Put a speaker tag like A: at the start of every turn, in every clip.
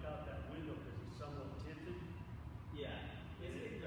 A: look out that window because he's somewhat tinted.
B: Yeah. Is it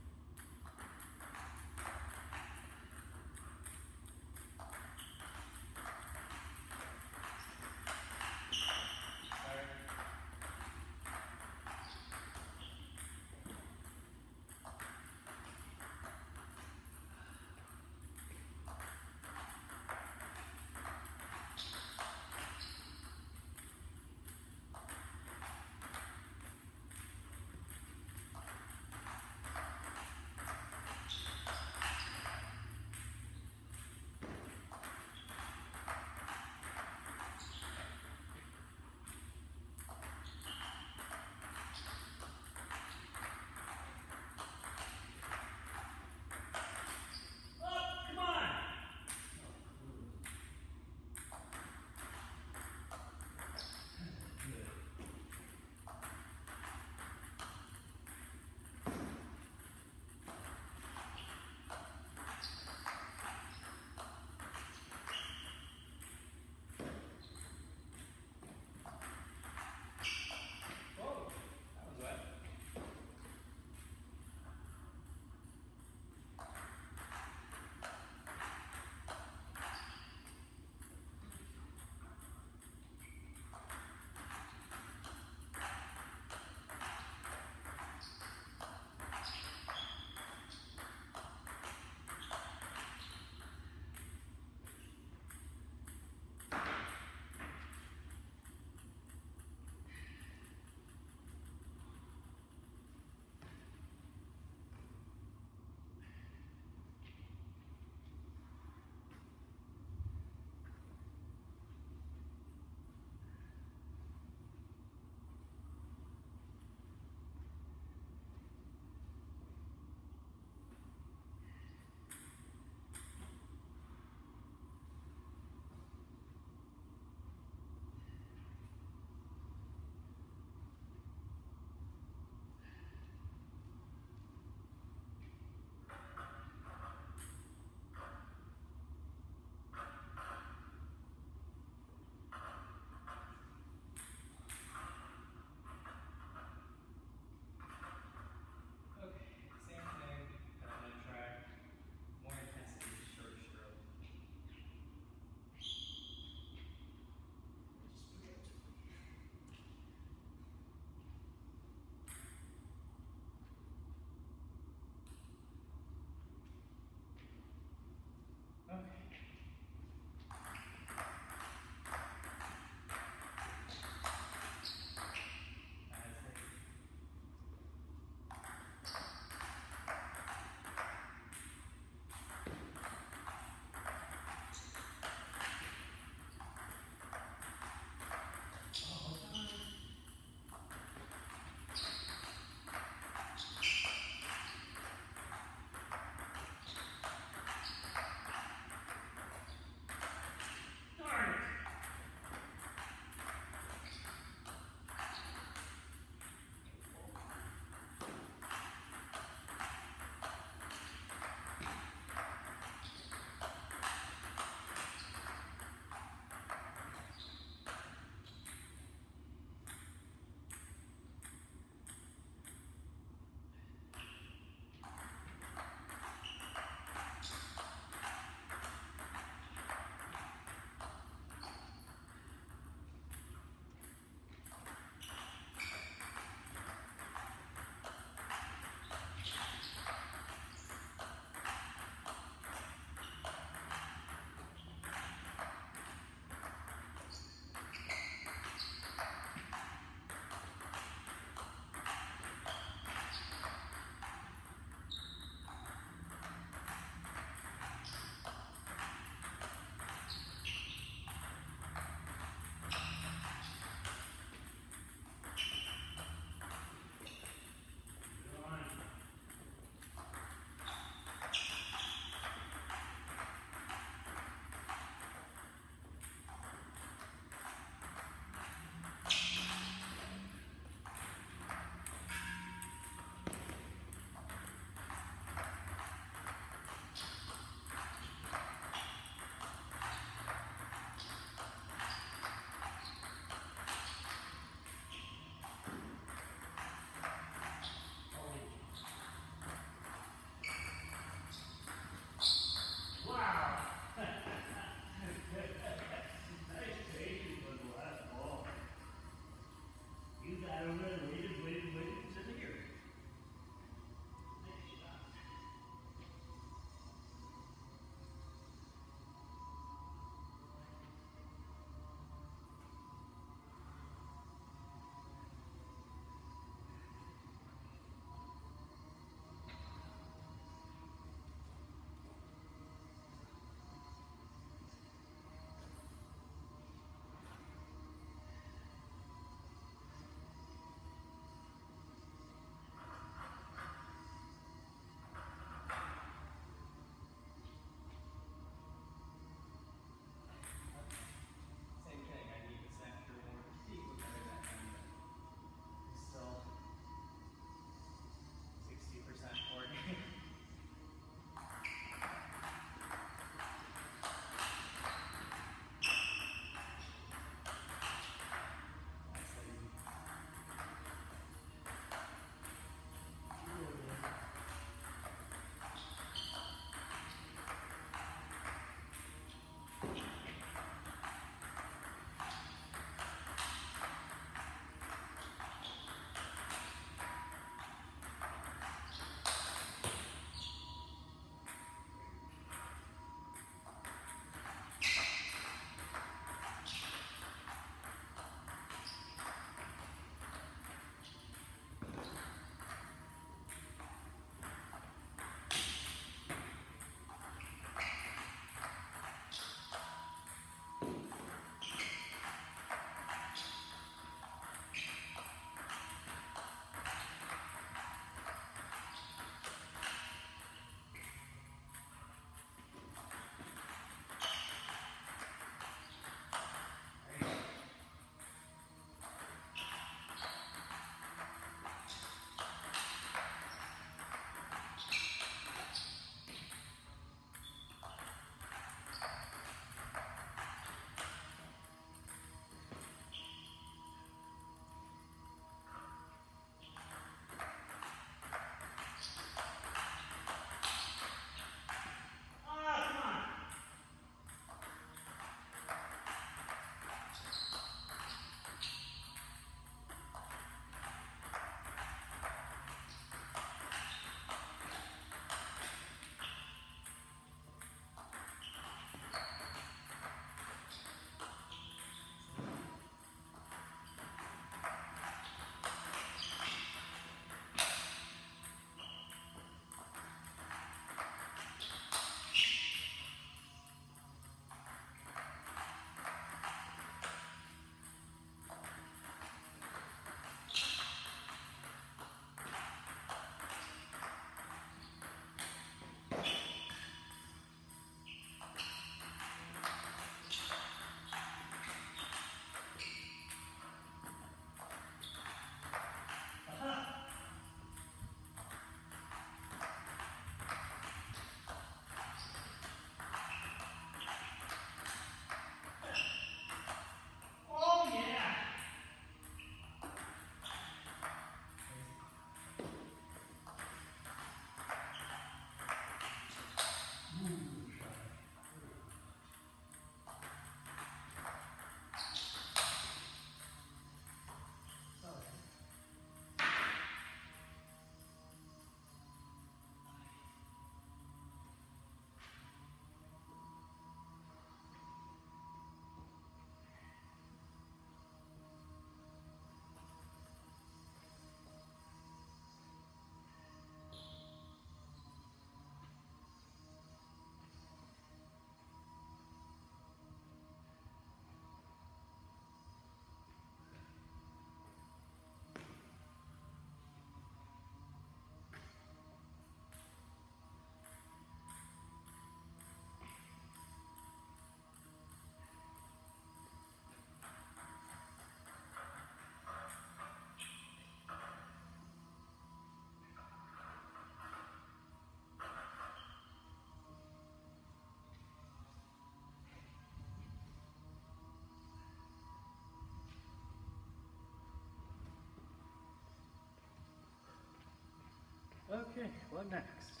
B: Okay, what next?